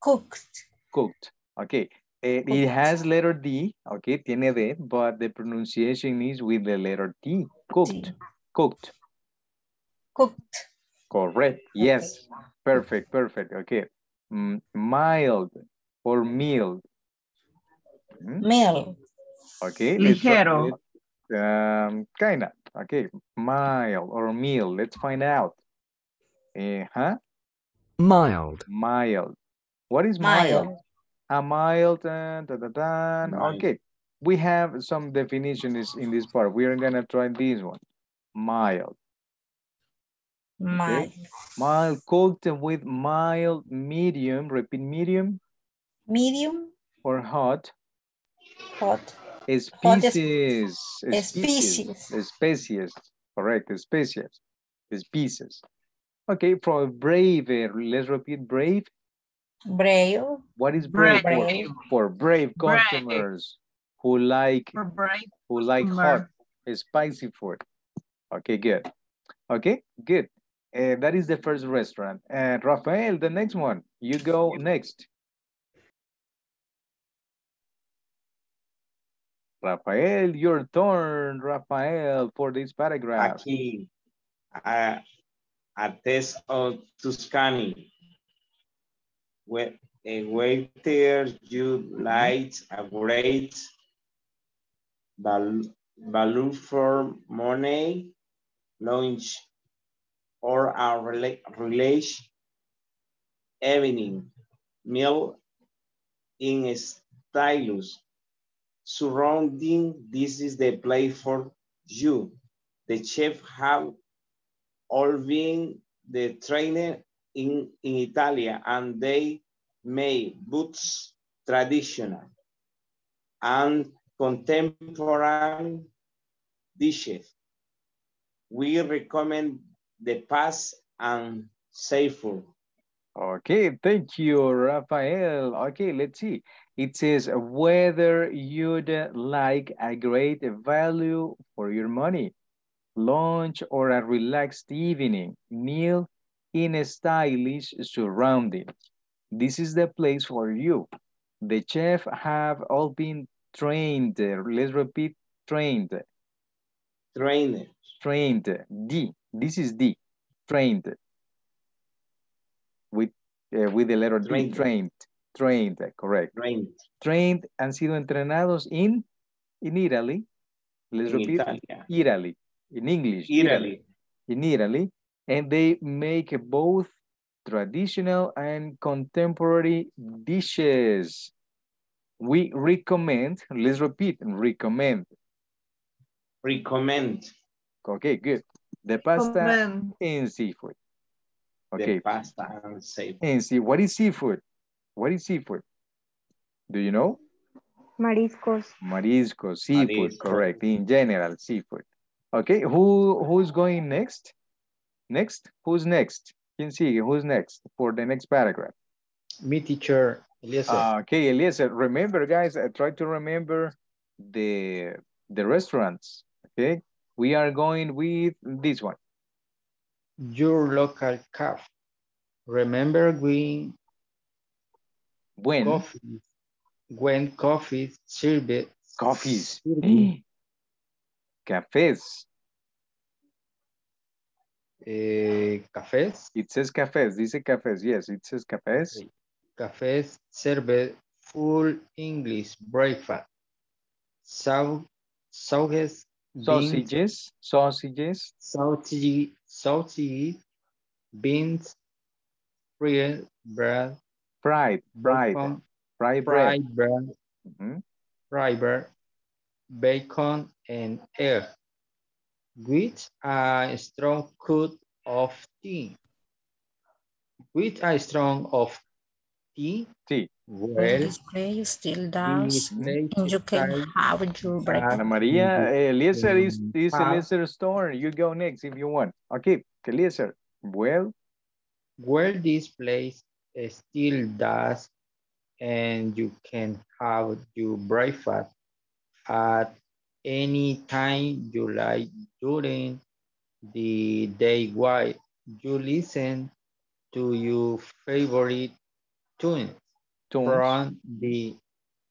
Cooked, cooked. Okay, uh, it has letter D. Okay, tiene D, but the pronunciation is with the letter T. Cooked, D. cooked. cooked, Correct. Yes. Perfect. Perfect. Okay. Mm, mild or mild. Mm, meal, Okay. Ligero. Um, kinda. Okay. Mild or meal. Let's find out. Uh huh. mild, Mild. What is mild? mild, A mild. Uh, da, da, da. Mild. Okay. We have some definitions in this part. We are gonna try this one. Mild. Mild, Mild cooked with mild medium. Repeat medium medium, or hot. hot, Species. species. Species. Correct. Species. It's pieces. Okay, for brave, let's repeat brave. Brave. What is brave? for? Brave. For brave Brave. customers who like For brave who like hot, customer. spicy food. Okay, good. Okay, good. Uh, that is the first restaurant. And Rafael, the next one. You go next. Rafael, your turn, Rafael, for this paragraph. Aquí, a, a test of Tuscany. Wait, a waiter you like a great val- value for money, lunch, or a relation evening meal in stylus. Surrounding, this is the place for you. The chef have all been the trainer in, in Italia and they made boots traditional and contemporary dishes. We recommend the past and safe food. Okay, thank you, Rafael. Okay, let's see. It says whether you'd like a great value for your money, lunch or a relaxed evening, meal in a stylish surrounding. This is the place for you. The chef have all been trained. Let's repeat, trained, Trained. trained. D, this is D, trained. With, uh, with the letter D, Trained. trained, trained, correct. trained trained han sido entrenados in in Italy. Let's in repeat. Italia. Italy. In English. Italy. In Italy. And they make both traditional and contemporary dishes. We recommend, let's repeat, recommend. Recommend Okay, good. The pasta Recommend. and seafood. the Okay, pasta and seafood. and see, what is seafood? What is seafood? Do you know? Mariscos. Mariscos, seafood, Marisco. correct. In general, seafood. Okay, who who's going next? Next? Who's next? Can see who's next for the next paragraph. Me teacher, Eliezer. Ah, okay, Eliezer, remember guys, I try to remember the the restaurants. Okay, we are going with this one. your local cafe. Remember when When coffee, when coffee served coffees, served, cafes. eh, cafés, It says cafes. Dice cafes. Yes, it says cafes. Sí. cafés served full English breakfast. Sau sausages, beans, Sausages, sausages, sausage, sausage, beans, fried bread, fried, fried, bacon, fried bread. fried bread, Mhm. fried bread, bacon, and egg, with a strong cut of tea. With a strong of tea, Tea. Well, display still does. And you can have your breakfast. Ana Maria, eh, Eliezer is, Mm, is ah. Eliezer's turn. You go next if you want. Okay, Eliezer. Well, well, this place still does and you can have your breakfast at any time you like during the day while you listen to your favorite tunes tunes, from the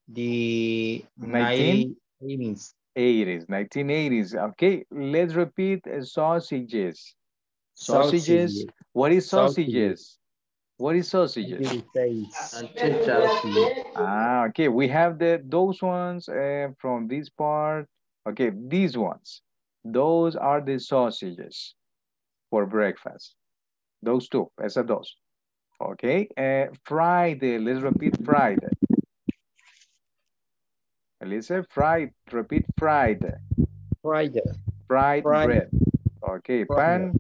the 19? 1980s. 80s, 1980s. Okay, let's repeat uh, sausages. Sausages. What is sausages? What is sausages? Ah, okay, we have the those ones uh, from this part. Okay, these ones. Those are the sausages for breakfast. Those two, esas dos. Okay, uh, Friday, let's repeat Friday. Elisa, fried, repeat fried. Friday. Fried Fried. bread. Okay, pan,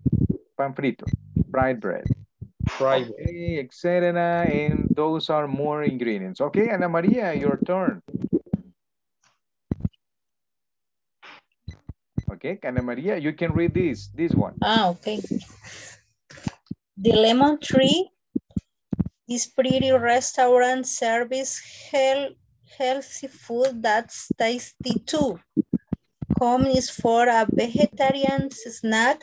pan frito, fried bread. Friday. Okay, etc. And those are more ingredients. Okay, Ana Maria, your turn. Okay, Ana Maria, you can read this, this one. Ah, okay. The lemon tree is pretty restaurant service health, healthy food that's tasty too. Come is for a vegetarian snack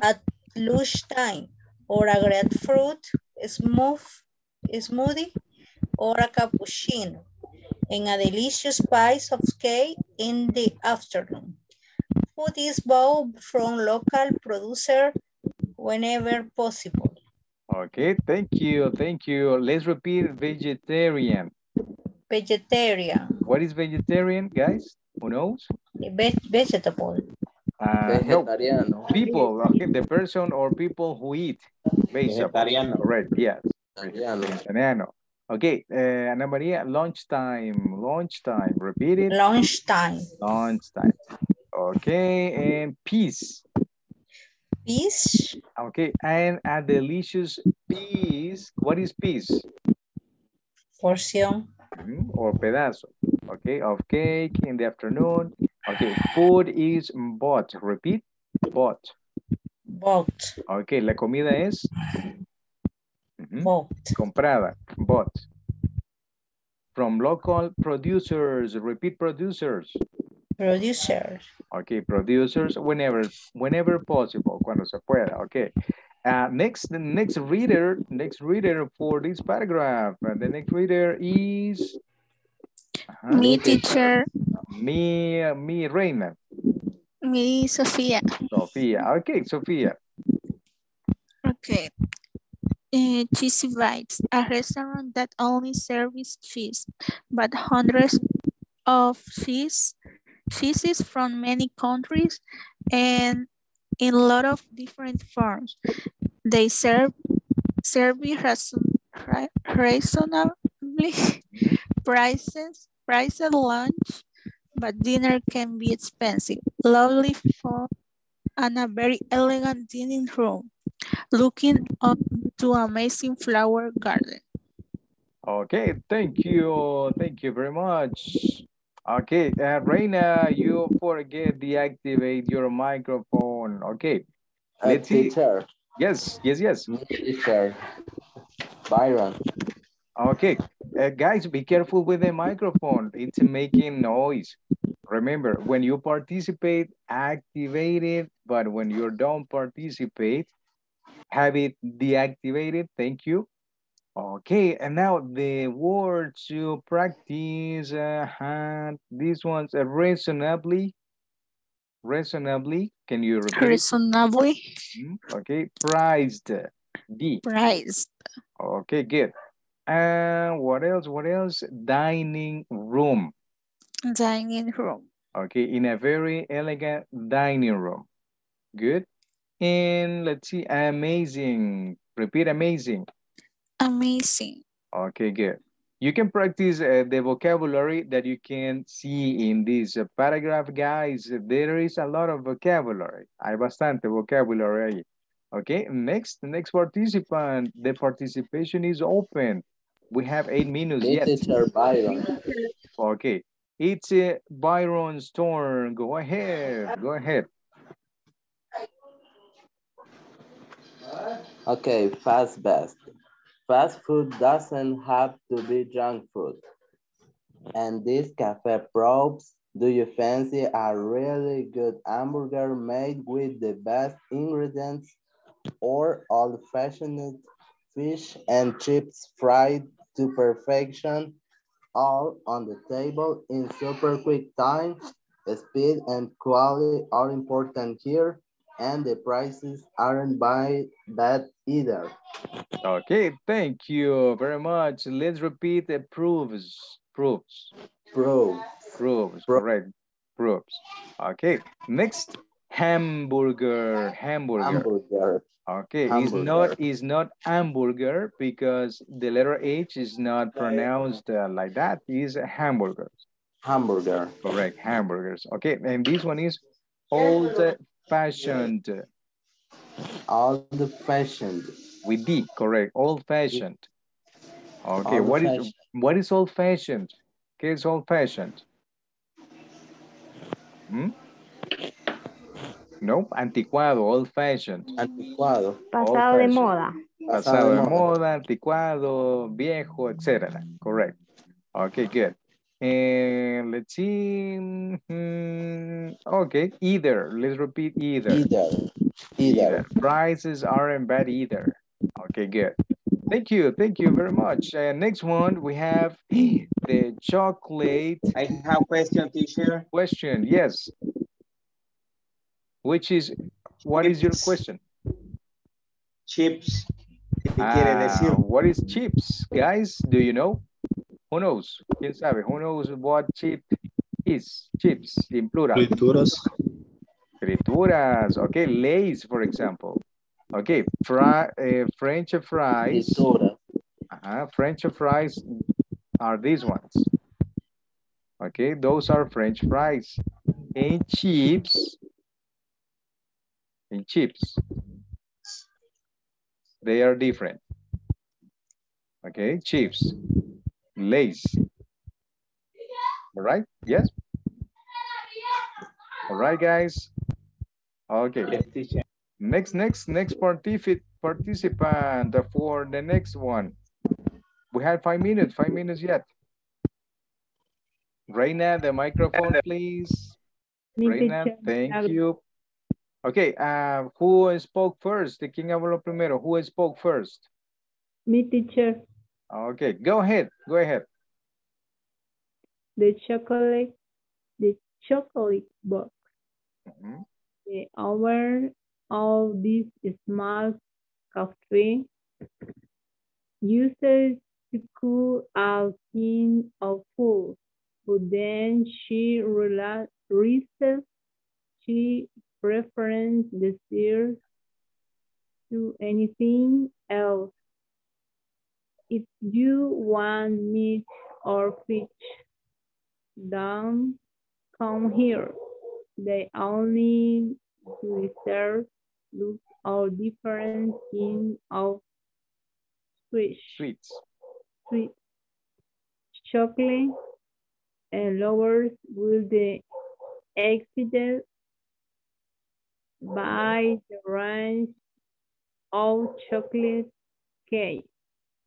at lunchtime or a grapefruit smooth, smoothie or a cappuccino and a delicious piece of cake in the afternoon. Food is bought from local producer whenever possible. Okay, thank you, thank you. Let's repeat vegetarian. Vegetarian, What is vegetarian, guys? Who knows? ve- vegetable, Uh, no, people, okay, the person or people who eat vegetables. Vegetariano. Correct, yes. Vegetariano. Vegetariano. Okay, uh, Ana Maria, lunchtime, lunchtime, repeat it. lunchtime, Lunchtime. Okay, and peace. Fish, Okay, and a delicious piece. What is piece? portion, Mhm, Or pedazo. Okay, of cake in the afternoon. Okay, food is bought. Repeat, bought. bought, Okay, la comida es ujú, bought, comprada, bought. From local producers. Repeat, producers. Producer, Okay, producers whenever, whenever possible, cuando se pueda. Okay. Uh, next, the next reader, next reader for this paragraph. uh, the next reader is Ajá. Me, teacher. me, uh, me, Reina, Me, Sofía. Sofía. Okay, Sofía. Okay. Uh, Cheesy Bites, a restaurant that only serves cheese, but hundreds of cheese, cheeses from many countries and in a lot of different forms. They serve serve reason, reasonably prices, lunch, but dinner can be expensive. Lovely food and a very elegant dining room looking up to amazing flower garden. Okay, thank you. Thank you very much. Okay, uh, Reina, you forget deactivate your microphone. Okay, Uh, let's see. teacher. Yes, yes, yes. Me, teacher. Byron. Okay, uh, guys, be careful with the microphone. It's making noise. Remember, when you participate, activate it, but when you don't participate, have it deactivated. Thank you. Okay, and now the word to practice, uh, hand- these ones, uh, reasonably, reasonably, can you repeat? Reasonably Mhm, Okay, priced, D. priced. Okay, good. And what else? What else? Dining room. dining room. Okay, in a very elegant dining room. Good. And let's see, amazing. Repeat amazing. Amazing. Okay, good. You can practice uh, the vocabulary that you can see in this uh, paragraph, guys. There is a lot of vocabulary. Hay bastante vocabulary ahí. Okay, next, next participant. The participation is open. We have eight minutes Me, yet. teacher Byron. Okay, it's uh, Byron's turn. Go ahead, go ahead. Okay, fast best. Fast food doesn't have to be junk food. And this cafe probes, do you fancy a really good hamburger made with the best ingredients or old-fashioned fish and chips fried to perfection, all on the table in super quick time? Speed and quality are important here and the prices aren't by bad either. Okay, thank you very much. Let's repeat the proofs. Proofs. Pro. Proofs. Correct. Proofs. Okay. Next, hamburger. Hamburger. Hamburger. Okay. It's Hamburger. not. It's not hamburger because the letter H is not pronounced uh, like that. It's hamburger. Hamburger. Correct. Hamburgers. Okay. And this one is old fashioned. Old fashioned. With D. Correct. Old fashioned. Okay. What is Old-fashioned. what is old fashioned? Okay, it's old fashioned. Hmm? No, anticuado, old fashioned. Anticuado. Pasado de Old-fashioned. moda. Pasado de moda, anticuado, viejo, etc. Correct. Okay, good. And let's see. mhm, Okay, either. Let's repeat either. Either. Either. Prices aren't bad either. Okay, good. Thank you. Thank you very much. Uh, next one, we have the chocolate. I have question, teacher. Question, yes. Which is, what is your question? Chips. ¿Qué Ah, what is chips? Guys, do you know? Who knows? ¿Quién sabe? Who knows what chip is? Chips, in plural. Frituras. Frituras. Okay, Lays, for example. Okay, fry, uh, French fries. Fritura. Uh, French fries are these ones. Okay, those are French fries. And chips. And chips. They are different. Okay, chips. Lays. All right, yes? All right, guys. Okay. Next, next, next partici- participant for the next one. We have five minutes, five minutes yet. Reina, the microphone, please. Reina, thank you. Okay, uh, who spoke first? ¿De quién habló primero? Who spoke first? Mi teacher, Okay, go ahead, go ahead. the chocolate, the chocolate box. Mhm. The owner of this small cafe uses to cool a tin of food, but then she realizes she prefers the dessert to anything else. If you want meat or fish, don't come here. They only dessert look all different in of sweet, Sweets. sweet chocolate and lovers will be excited by the range of chocolate cake.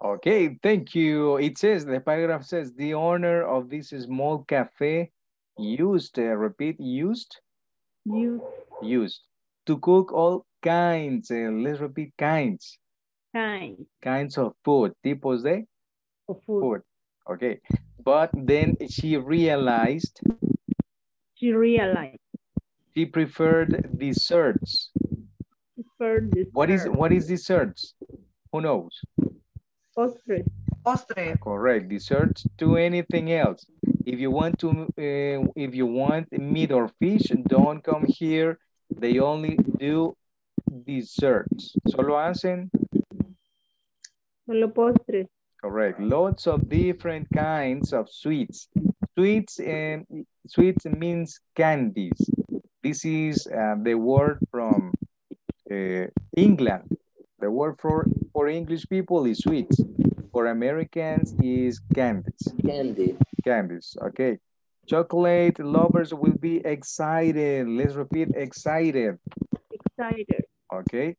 Okay, thank you. It says, the paragraph says, the owner of this small cafe used, uh, repeat, used? You Used to cook all kinds, uh, let's repeat, kinds, kind kinds of food, tipos de of food. food. Okay, but then she realized She realized she preferred desserts. for the What is, what is desserts? Who knows? Postre. Postre. Correct. Desserts to anything else. If you want to, uh, if you want meat or fish, don't come here. They only do desserts. Solo hacen, Solo postres. correct. Lots of different kinds of sweets. Sweets and sweets means candies. This is uh, the word from uh, England. The word for, for English people is sweets. For Americans is candies. Candy. Candies, okay. Chocolate lovers will be excited. Let's repeat, excited. Excited. Okay.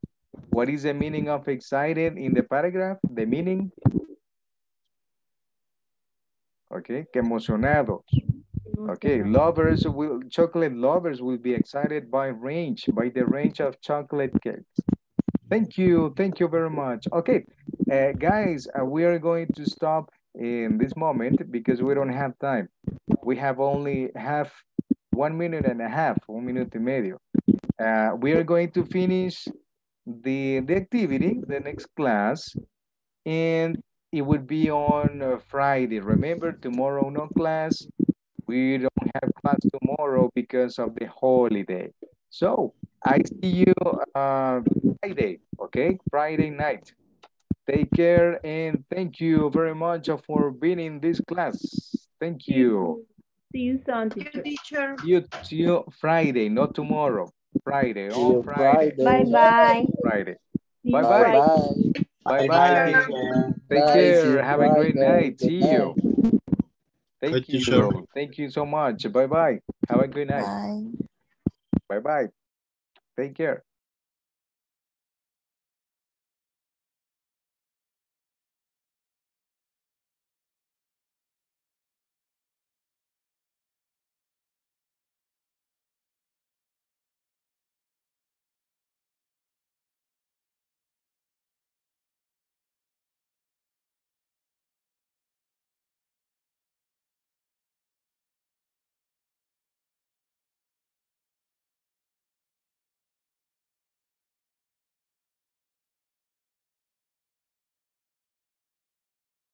What is the meaning of excited in the paragraph? The meaning? Okay, que emocionados. Okay, lovers will, chocolate lovers will be excited by range, by the range of chocolate cakes. Thank you, thank you very much. Okay, uh, guys, uh, we are going to stop in this moment because we don't have time. We have only half, one minute and a half, un minuto y medio. Uh, we are going to finish the, the activity, the next class, and it would be on uh, Friday. Remember, tomorrow no class. We don't have class tomorrow because of the holiday. So I see you uh, Friday, okay? Friday night. Take care and thank you very much for being in this class. Thank you. See you soon, teacher. Teacher. See you, see you Friday, not tomorrow. Friday, See on you Friday. Bye bye. Friday. Bye Bye bye. bye. Bye Bye, bye. Take Bye, care. you Have a great Friday. night. Good See you. Bye, Thank teacher. you. Thank you so much. Bye bye. Have a good night. Bye bye. Take care.